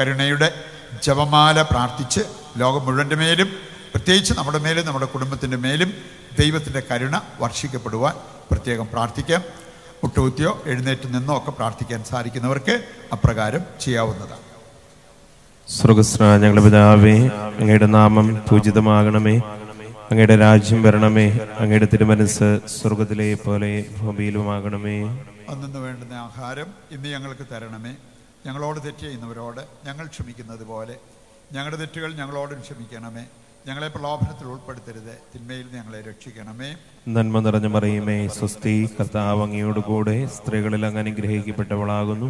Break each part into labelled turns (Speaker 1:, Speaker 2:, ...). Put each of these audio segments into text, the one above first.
Speaker 1: കരുണയുടെ ജപമാല പ്രാർത്ഥിച്ച് ലോകം മുഴുവന്റെ മേലും പ്രത്യേകിച്ച് നമ്മുടെ മേലും നമ്മുടെ കുടുംബത്തിന്റെ മേലും ദൈവത്തിന്റെ കരുണ വർഷിക്കപ്പെടുവാൻ പ്രത്യേകം പ്രാർത്ഥിക്കാം. മുട്ടുകുത്തിയോ എഴുന്നേറ്റ് നിന്നോ ഒക്കെ പ്രാർത്ഥിക്കാൻ സാധിക്കുന്നവർക്ക് അപ്രകാരം ചെയ്യാവുന്നതാണ്.
Speaker 2: സ്വർഗസ്ര ഞങ്ങളുടെ പിതാവേ അങ്ങയുടെ നാമം പൂജിതമാകണമേ. അങ്ങയുടെ രാജ്യം വരണമേ. അങ്ങയുടെ തിരുമനസ് സ്വർഗത്തിലെ പോലെ ഭൂമിയിലുമാകണമേ.
Speaker 1: അന്നു വേണ്ടുന്ന ആഹാരം ഇന്ന് ഞങ്ങൾക്ക് തരണമേ. ഞങ്ങളോട് തെറ്റ് ചെയ്യുന്നവരോട് ഞങ്ങൾ ക്ഷമിക്കുന്നത് പോലെ ഞങ്ങളുടെ തെറ്റുകൾ ഞങ്ങളോടും ക്ഷമിക്കണമേ. ഞങ്ങളെ പ്രലോഭനത്തിൽ ഉൾപ്പെടുത്തരുത്. തിന്മയിൽ നിന്ന് ഞങ്ങളെ രക്ഷിക്കണമേ.
Speaker 2: നന്മ നിറഞ്ഞു മറിയുമേ. സ്വസ്തി കർത്താവ് അങ്ങയോട് കൂടെ സ്ത്രീകളിൽ അങ്ങ് അനുഗ്രഹിക്കപ്പെട്ടവളാകുന്നു.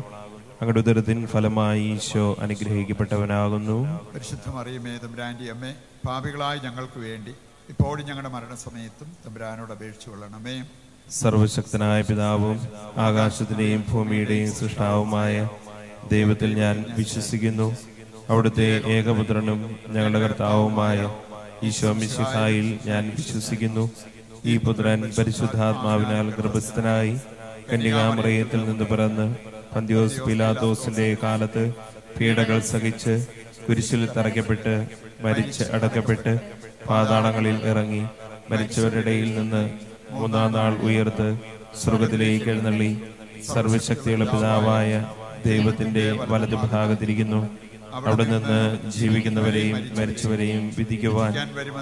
Speaker 2: അങ്ങയുടെ ഉദരത്തിൻ ഫലമായി ഈശോ അനുഗ്രഹിക്കപ്പെട്ടവനാകുന്നു.
Speaker 1: പരിശുദ്ധമറിയുമേ തമ്പുരാന്റെ അമ്മേ പാപികളായ ഞങ്ങൾക്ക് വേണ്ടി ഇപ്പോഴും ഞങ്ങളുടെ മരണസമയത്തും തമ്പുരാനോട് അപേക്ഷിച്ചു കൊള്ളണമേ.
Speaker 2: സർവശക്തനായ പിതാവും ആകാശത്തിന്റെയും ഭൂമിയുടെയും സൃഷ്ടാവുമായ ദൈവത്തിൽ ഞാൻ വിശ്വസിക്കുന്നു. അവിടുത്തെ ഏകപുത്രനും ഞങ്ങളുടെ കർത്താവുമായ ഈശോ മിശിഹായിൽ ഞാൻ വിശ്വസിക്കുന്നു. ഈ പുത്രൻ പരിശുദ്ധാത്മാവിനാൽ ഗർഭസ്ഥനായി കന്യകാമറയത്തിൽ നിന്ന് പിറന്ന് പന്തിയോസ് പിലാത്തോസിന്റെ കാലത്ത് പീഡകൾ സഹിച്ച് കുരിശിൽ തറയ്ക്കപ്പെട്ട് മരിച്ച് അടക്കപ്പെട്ട് പാതാളങ്ങളിൽ ഇറങ്ങി മരിച്ചവരുടെയിൽ നിന്ന് മൂന്നാം നാൾ ഉയർത്ത് സ്വർഗത്തിലേക്ക് എഴുന്നള്ളി സർവശക്തിയുള്ള പിതാവായ ദൈവത്തിന്റെ വലതുഭാഗത്തിരിക്കുന്നു അവിടെ നിന്ന് ജീവിക്കുന്നവരെയും മരിച്ചവരെയും വിധിക്കുവാൻ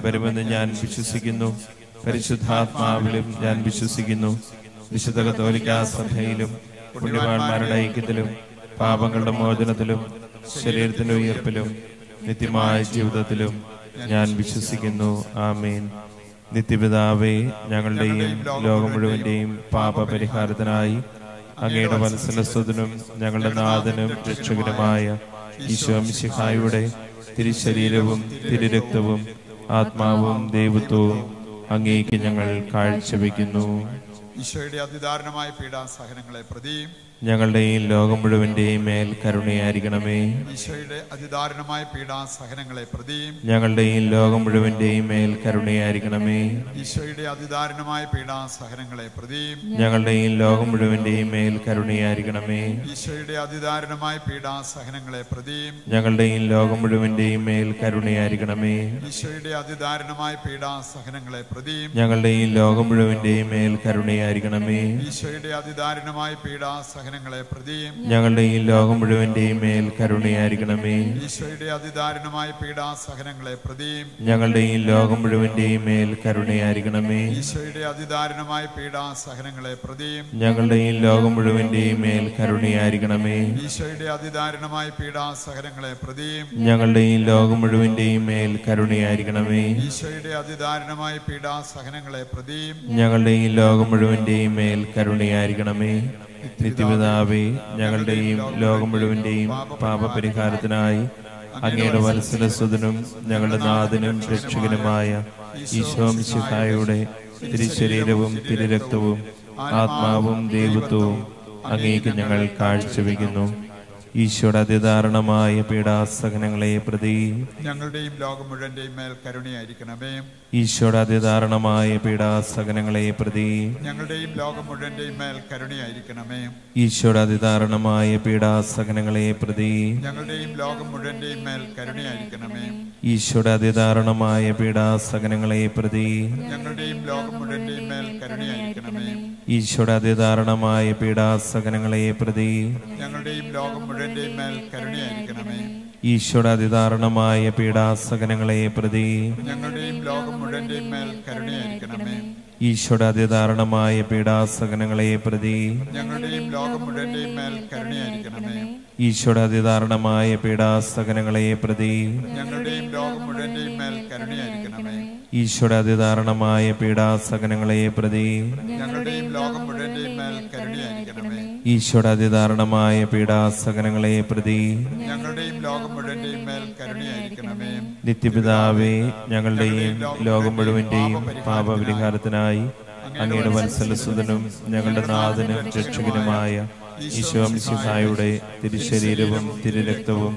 Speaker 2: വരുമെന്ന് ഞാൻ വിശ്വസിക്കുന്നു. പരിശുദ്ധാത്മാവിലും ഞാൻ വിശ്വസിക്കുന്നു. വിശുദ്ധ കത്തോലിക്കാ സഭയിലും പുണ്യവാന്മാരുടെ ഐക്യത്തിലും പാപങ്ങളുടെ മോചനത്തിലും ശരീരത്തിന്റെ ഉയർപ്പിലും നിത്യമായ ജീവിതത്തിലും ഞാൻ വിശ്വസിക്കുന്നു. ആമേൻ. നിത്യപിതാവേ ഞങ്ങളുടെയും ലോകം മുഴുവന്റെയും പാപപരിഹാരത്തിനായി അങ്ങയുടെ വത്സലസ്വതനും ഞങ്ങളുടെ നാഥനും രക്ഷകനുമായ ഈശോ മിശിഹായുടെ തിരുശരീരവും തിരുരക്തവും ആത്മാവും ദൈവത്വവും അങ്ങേക്ക് ഞങ്ങൾ കാഴ്ചവെക്കുന്നു.
Speaker 1: ഈശോയുടെ അതിദാരുണമായ പീഡാസഹനങ്ങളെ പ്രതിയും
Speaker 2: ഞങ്ങളുടെയും ലോകം മുഴുവന്റെയും മേൽ കരുണയായിരിക്കണമേ.
Speaker 1: ഈശോയുടെ അതിദാരുണമായ പീഡാസഹനങ്ങളെ പ്രതിയും
Speaker 2: ഞങ്ങളുടെയും ലോകം മുഴുവന്റെയും മേൽ കരുണയായിരിക്കണമേ.
Speaker 1: ഈശോയുടെ അതിദാരുണമായ പീഡാസഹനങ്ങളെ പ്രതിയും
Speaker 2: ഞങ്ങളുടെയും ലോകം മുഴുവന്റെയും മേൽ കരുണയായിരിക്കണമേ.
Speaker 1: ഈശോയുടെ അതിദാരുണമായ പീഡാസഹനങ്ങളെ പ്രതിയും
Speaker 2: ഞങ്ങളുടെയും ലോകം മുഴുവന്റെയും മേൽ കരുണയായിരിക്കണമേ.
Speaker 1: ഈശോയുടെ അതിദാരുണമായ പീഡാസഹനങ്ങളെ പ്രതിയും
Speaker 2: ഞങ്ങളുടെയും ലോകം മുഴുവന്റെയും മേൽ കരുണയായിരിക്കണമേ.
Speaker 1: ഈശോയുടെ അതിദാരുണമായ പീഡാസഹനങ്ങളെ പ്രതിയും
Speaker 2: ഈ ലോകം മുഴുവന്റെയും മേൽ കരുണയായിരിക്കണമേ.
Speaker 1: ഈശോയുടെ അതിദാരുണമായ പീഡാസഹനങ്ങളെ പ്രതിയും
Speaker 2: ഞങ്ങളുടെ ഈ ലോകം മുഴുവന്റെയും മേൽ കരുണയായിരിക്കണമേ.
Speaker 1: ഈശോയുടെ അതിദാരുണമായ പീഡാസഹനങ്ങളെ പ്രതിയും
Speaker 2: ഞങ്ങളുടെ ഈ ലോകം മുഴുവന്റെയും മേൽ കരുണയായിരിക്കണമേ.
Speaker 1: ഈശോയുടെ അതിദാരുണമായ പീഡാസഹനങ്ങളെ പ്രതിയും
Speaker 2: ഞങ്ങളുടെ ഈ ലോകം മുഴുവന്റെയും മേൽ കരുണയായിരിക്കണമേ.
Speaker 1: ഈശോയുടെ അതിദാരുണമായ പീഡാസഹനങ്ങളെ പ്രതിയും
Speaker 2: ഞങ്ങളുടെ ഈ ലോകം മുഴുവന്റെയും മേൽ കരുണയായിരിക്കണമേ. നിത്യപിതാവേ ഞങ്ങളുടെയും ലോകം മുഴുവന്റെയും പാപപരിഹാരത്തിനായി അങ്ങയുടെ വത്സലസ്വതനും ഞങ്ങളുടെ നാഥനും രക്ഷകനുമായ ഈശോ മിശിഹായുടെ തിരുശരീരവും തിരുരക്തവും ആത്മാവും ദൈവത്വവും അങ്ങേക്ക് ഞങ്ങൾ കാഴ്ചവെക്കുന്നു. ഈശോയുടെ അതിദാരുണമായ പീഡാസഹനങ്ങളെ പ്രതി
Speaker 1: ഞങ്ങളുടെയും ലോകം മുഴുവന്റെയും മേൽ കരുണയായിരിക്കണമേ.
Speaker 2: ഈശോയുടെ അതിദാരുണമായ പീഡാസഹനങ്ങളെ പ്രതി
Speaker 1: ഞങ്ങളുടെയും ലോകം മുഴുവന്റെയും മേൽ കരുണയായിരിക്കണമേ.
Speaker 2: ഈശോയുടെ അതിദാരുണമായ പീഡാസഹനങ്ങളെ പ്രതി
Speaker 1: ഞങ്ങളുടെയും ലോകം മുഴുവന്റെയും മേൽ കരുണയായിരിക്കണമേ.
Speaker 2: ഈശോയുടെ അതിദാരുണമായ പീഡാസഹനങ്ങളെ പ്രതി
Speaker 1: ഞങ്ങളുടെയും ലോകം മുഴുവന്റെയും മേൽ കരുണയായിരിക്കണമേ.
Speaker 2: ഈശോയുടെ അതിദാരുണമായ പീഡാസഹനങ്ങളെ പ്രതി
Speaker 1: ഞങ്ങളുടെയും ലോകം മുഴുവന്റെയും മേൽ കരുണയായിരിക്കണമേ.
Speaker 2: ഈശോയുടെ അതിദാരുണമായ പീഡാസഹനങ്ങളെ പ്രതി
Speaker 1: ഞങ്ങളുടെയും ലോകം മുഴുവന്റെയും മേൽ കരുണയായിരിക്കണമേ.
Speaker 2: ഈശോയുടെ അതിദാരുണമായ പീഡാസഹനങ്ങളെ പ്രതി
Speaker 1: ഞങ്ങളുടെയും ലോകം മുഴുവന്റെയും മേൽ കരുണയായിരിക്കണമേ.
Speaker 2: ഈശോയുടെ അതിദാരുണമായ പീഡാസഹനങ്ങളെ പ്രതി
Speaker 1: ഞങ്ങളുടെയും ലോകം മുഴുവന്റെയും മേൽ കരുണയായിരിക്കണമേ.
Speaker 2: ഈശോയുടെ അതിദാരുണമായ പീഡാസഹനങ്ങളെ പ്രതി
Speaker 1: ഞങ്ങളുടെയും ലോകം കരുണയായിരിക്കണമേ
Speaker 2: ഈശോയുടെ അതിദാരുണമായ പീഡാസകനങ്ങളെ പ്രതി.
Speaker 1: ഞങ്ങളുടെയും ലോകം മുഴുവന്റെയും മേൽ കരുണയായിരിക്കണമേ.
Speaker 2: നിത്യപിതാവേ ഞങ്ങളുടെയും ലോകം മുഴുവന്റെയും പാപപരിഹാരത്തിനായി. അങ്ങയുടെ വത്സലസുതനും ഞങ്ങളുടെ നാഥനും രക്ഷകനുമായ ഈശോ തിരുശരീരവും തിരുരക്തവും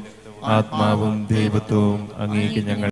Speaker 2: ആത്മാവും ദൈവത്വവും അങ്ങേക്ക് ഞങ്ങൾ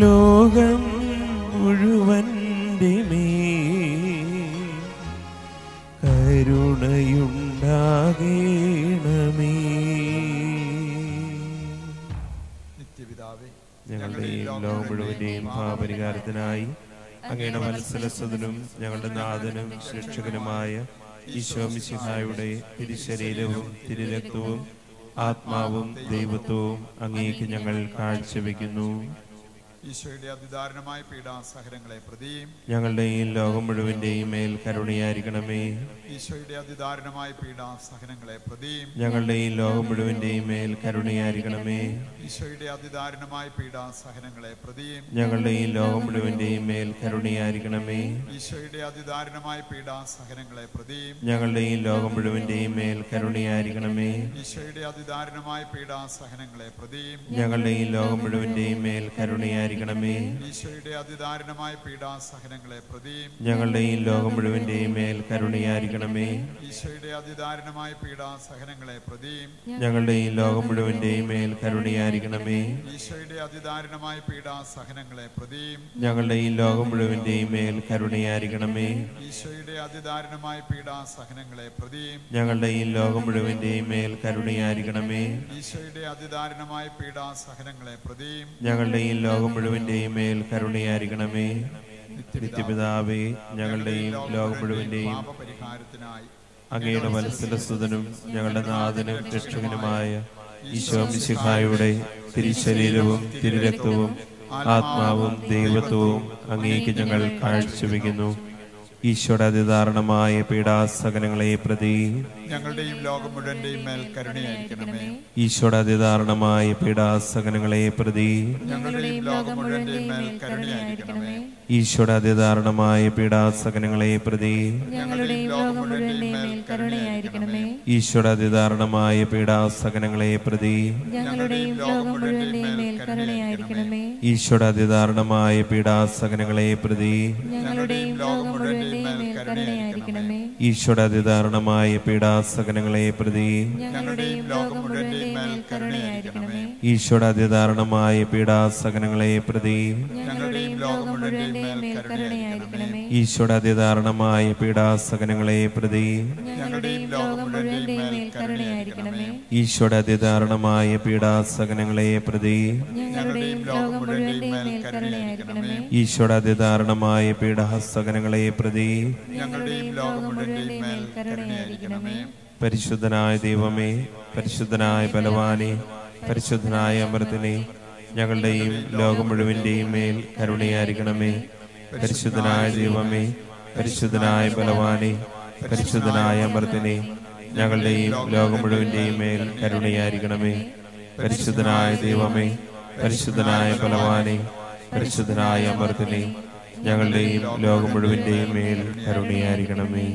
Speaker 2: ലോകം മുഴുവന്റെ മേൽ കരുണയുണ്ടാകേണമേ.
Speaker 1: നിത്യപിതാവേ
Speaker 2: ഞങ്ങളുടെ ഈ ലോകം മുഴുവന്റെയും പാപരിഹാരത്തിനായി അങ്ങയുടെ മനസ്സിലസ്വതനും ഞങ്ങളുടെ നാഥനും ശിക്ഷകനുമായ ഈശോ മിശിഹായുടെ തിരുശരീരവും തിരുരക്തവും ആത്മാവും ദൈവത്വവും അങ്ങേക്ക് ഞങ്ങൾ കാഴ്ചവെക്കുന്നു.
Speaker 1: ഈശോയുടെ അതിദാരുണമായ പീഡാസഹനങ്ങളെ പ്രതിയും
Speaker 2: ഞങ്ങളുടെ ഈ ലോകം മുഴുവന്റെയും മേൽ കരുണയായിരിക്കണമേ.
Speaker 1: ഈശോയുടെ അതിദാരുണമായ പീഡാസഹനങ്ങളെ പ്രതിയും
Speaker 2: ഞങ്ങളുടെ ഈ ലോകം മുഴുവന്റെയും മേൽ കരുണയായിരിക്കണമേ.
Speaker 1: ഈശോയുടെ അതിദാരുണമായ പീഡാസഹനങ്ങളെ പ്രതിയും
Speaker 2: ഞങ്ങളുടെ ഈ ലോകം മുഴുവന്റെയും മേൽ കരുണയായിരിക്കണമേ.
Speaker 1: ഈശോയുടെ അതിദാരുണമായ പീഡാസഹനങ്ങളെ പ്രതിയും
Speaker 2: ഞങ്ങളുടെ ഈ ലോകം മുഴുവന്റെയും മേൽ കരുണയായിരിക്കണമേ.
Speaker 1: ഈശോയുടെ അതിദാരുണമായ പീഡാസഹനങ്ങളെ പ്രതിയും
Speaker 2: ഞങ്ങളുടെ ഈ ലോകം മുഴുവന്റെയും മേൽ കരുണയായിരിക്കണമേ
Speaker 1: ഈശോയുടെ അതിദാരുണമായ പീഡാസഹനങ്ങളെ പ്രതിയും
Speaker 2: ഞങ്ങളുടെ ഈ ലോകം മുഴുവന്റെയും മേൽ കരുണയായിരിക്കണമേ.
Speaker 1: ഈശോയുടെ അതിദാരുണമായ പീഡാസഹനങ്ങളെ പ്രതിയും
Speaker 2: ഞങ്ങളുടെ ഈ ലോകം മുഴുവന്റെയും മേൽ കരുണയായിരിക്കണമേ.
Speaker 1: ഈശോയുടെ അതിദാരുണമായ പീഡാസഹനങ്ങളെ പ്രതിയും
Speaker 2: ഞങ്ങളുടെ ഈ ലോകം മുഴുവന്റെയും മേൽ കരുണയായിരിക്കണമേ.
Speaker 1: ഈശോയുടെ അതിദാരുണമായ പീഡാസഹനങ്ങളെ പ്രതിയും
Speaker 2: ഞങ്ങളുടെ ഈ ലോകം മുഴുവന്റെയും മേൽ കരുണയായിരിക്കണമേ.
Speaker 1: ഈശോയുടെ അതിദാരുണമായ പീഡാസഹനങ്ങളെ പ്രതിയും
Speaker 2: ഞങ്ങളുടെ ഈ ലോകം മുഴുവന്റെയും മേൽ കരുണയായിരിക്കണമേ. നിത്യപിതാവേ ഞങ്ങളുടെയും ലോകം മുഴുവന്റെയും അങ്ങയുടെ മത്സരസ്തുതനും ഞങ്ങളുടെ നാഥനും രക്ഷകനുമായ ഈശോ മിശിഹായുടെ തിരുശരീരവും തിരുരക്തവും ആത്മാവും ദൈവത്വവും അങ്ങേക്ക് ഞങ്ങൾ കാഴ്ചവെക്കുന്നു. ഈശോയുടെ അതിദാരുണമായ പീഡാസകനങ്ങളെ പ്രതി
Speaker 1: ഞങ്ങളുടെയും ലോകം മുഴുവന്റെയും മേൽ കരുണയായിരിക്കണമേ.
Speaker 2: ഈശോയുടെ അതിദാരുണമായ പീഡാസകനങ്ങളെ പ്രതി
Speaker 1: ഞങ്ങളുടെയും ലോകം മുഴുവന്റെയും മേൽ കരുണയായിരിക്കണമേ.
Speaker 2: ഈശോയുടെ അതിദാരുണമായ പീഡാസകനങ്ങളെ പ്രതി
Speaker 3: ഞങ്ങളുടെയും ലോകം മുഴുവന്റെയും മേൽ കരുണയായിരിക്കണമേ.
Speaker 2: ഈശോയുടെ അതിദാരുണമായ പീഡാസകനങ്ങളെ പ്രതി
Speaker 3: ഞങ്ങളുടെയും ലോകം മുഴുവന്റെയും മേൽ കരുണയായിരിക്കണമേ.
Speaker 2: ഈശോയുടെ അതിദാരുണമായ പീഡാസകനങ്ങളെ പ്രതി
Speaker 3: ഞങ്ങളുടെയും ലോകം മേൽ കരുണയായിരിക്കണമേ
Speaker 2: ഈശോയുടെ അതിദാരുണമായ പീഡാസകനങ്ങളെ പ്രതി ഈശോയുടെ അതിദാരുണമായ പീഡാസകനങ്ങളെ പ്രതി ഈശോയുടെ അതിദാരുണമായ പീഡാസകനങ്ങളെ പ്രതി ഈശോയുടെ അതിദാരുണമായ പീഡാസകനങ്ങളെ പ്രതി
Speaker 3: ഞങ്ങളുടെയും ലോകം മുഴുവന്റെയും മേൽ കരുണയായിരിക്കണമേ.
Speaker 2: ഈശോയുടെ അതിദാരുണമായ പീഡഹസ്തകനങ്ങളെ പ്രതി
Speaker 1: ഞങ്ങളുടെയും
Speaker 2: പരിശുദ്ധനായ ദൈവമേ പരിശുദ്ധനായ ബലവാനെ പരിശുദ്ധനായ അമൃതനെ ഞങ്ങളുടെയും ലോകം മുഴുവന്റെയും മേൽ കരുണയായിരിക്കണമേ. പരിശുദ്ധനായ ദൈവമേ പരിശുദ്ധനായ ബലവാനെ പരിശുദ്ധനായ അമൃതനെ ഞങ്ങളുടെയും ലോകം മുഴുവന്റെയും മേൽ കരുണയായിരിക്കണമേ. പരിശുദ്ധനായ ദൈവമേ പരിശുദ്ധനായ ബലവാനെ പരിശുദ്ധനായ അമർത്തിനെയും ഞങ്ങളുടെയും ലോകം മുഴുവന്റെയും മേൽ കരുണയായിരിക്കണമേ.